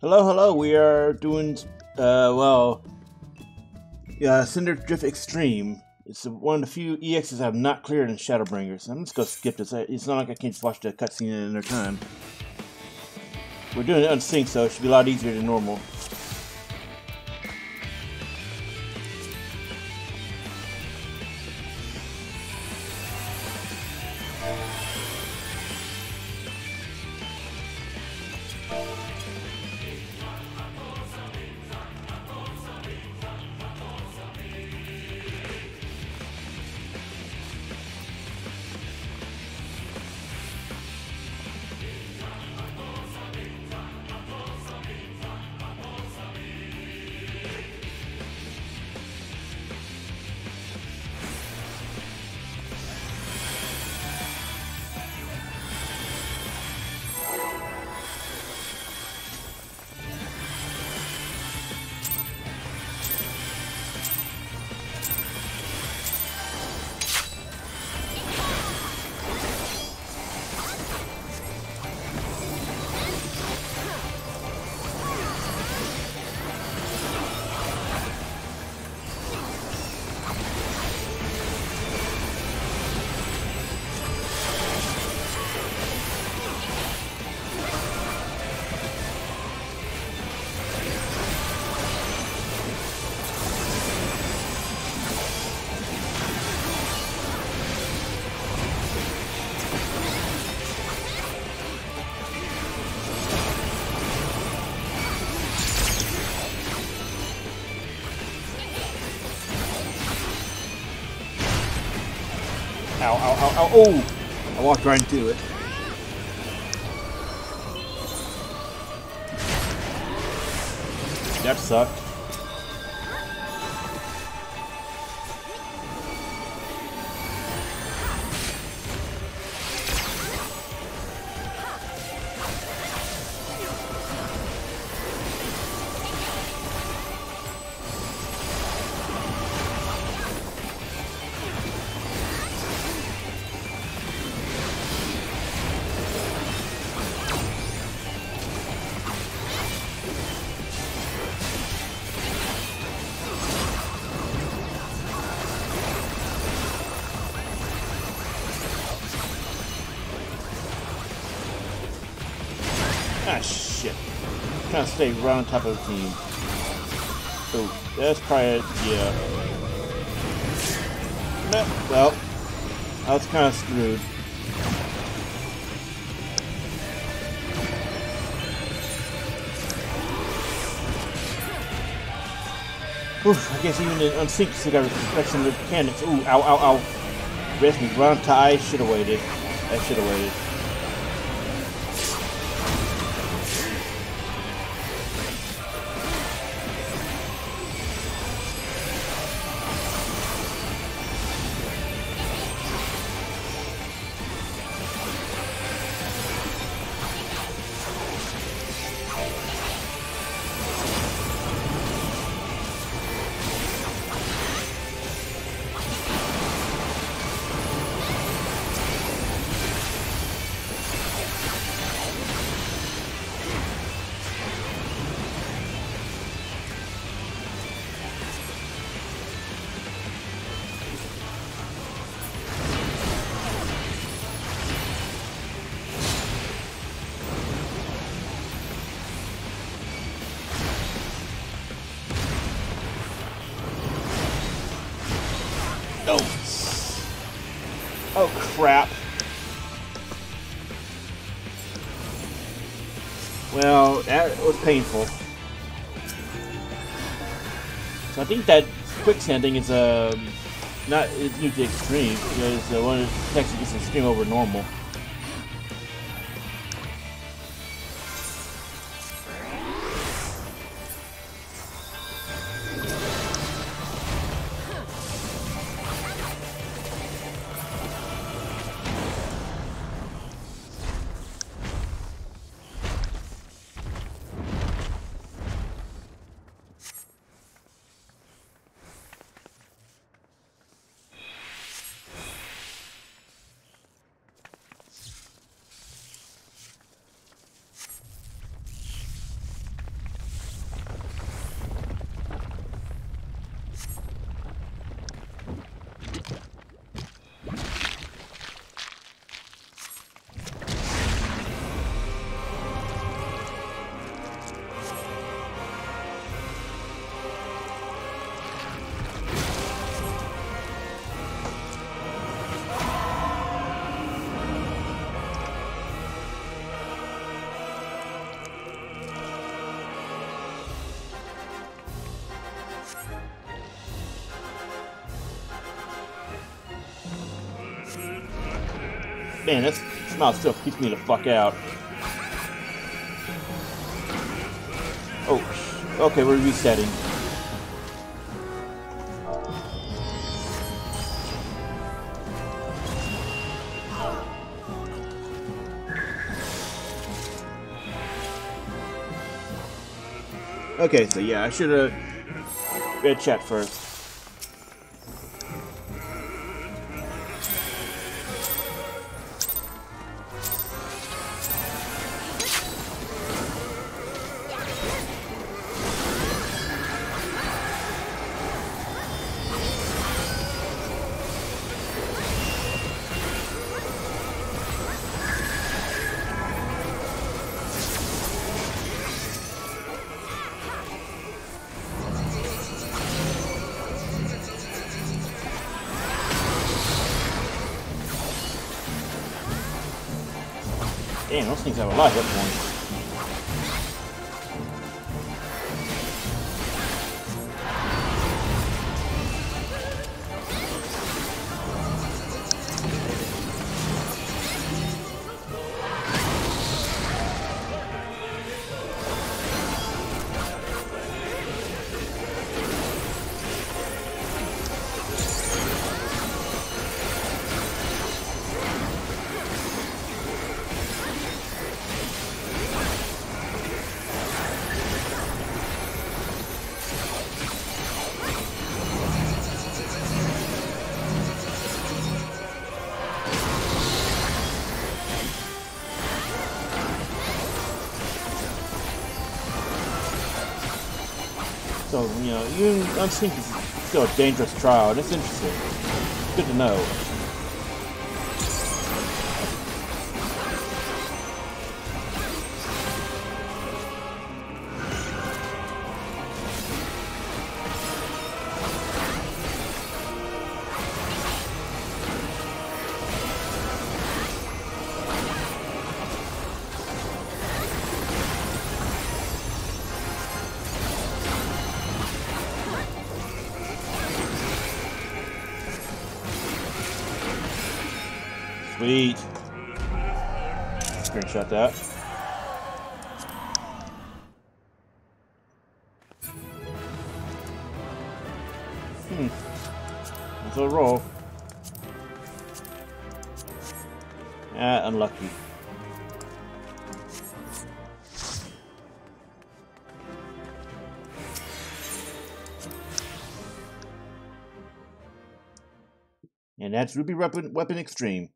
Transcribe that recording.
Hello, hello. We are doing, uh, well, yeah, Cinder Drift Extreme. It's one of the few EXs I have not cleared in Shadowbringers. I'm just gonna skip this. It's not like I can just watch the cutscene in another time. We're doing it unsync, so it should be a lot easier than normal. Ow, ow, ow, ow. Oh! I walked right into it. That sucked. Ah, shit. trying to stay right on top of the team. So, that's probably, yeah. No, well, I was kind of screwed. Oof, I guess even in Unsync still got respect some of mechanics. Ooh, ow, ow, ow. Rest me, run to I should have waited. I should have waited. Oh. Crap. Well, that was painful. So I think that quicksanding is um not it's new to extreme because uh, one of the textures gets extreme over normal. Man, this smell still keeps me the fuck out. Oh, okay, we're resetting. Okay, so yeah, I should have read chat first. Damn, those things have a lot of You know, you don't think it's still a dangerous trial, and it's interesting. Good to know. Sweet. Screenshot that. Hmm. That's a roll. Ah, unlucky. And that's Ruby Weapon, Weapon Extreme.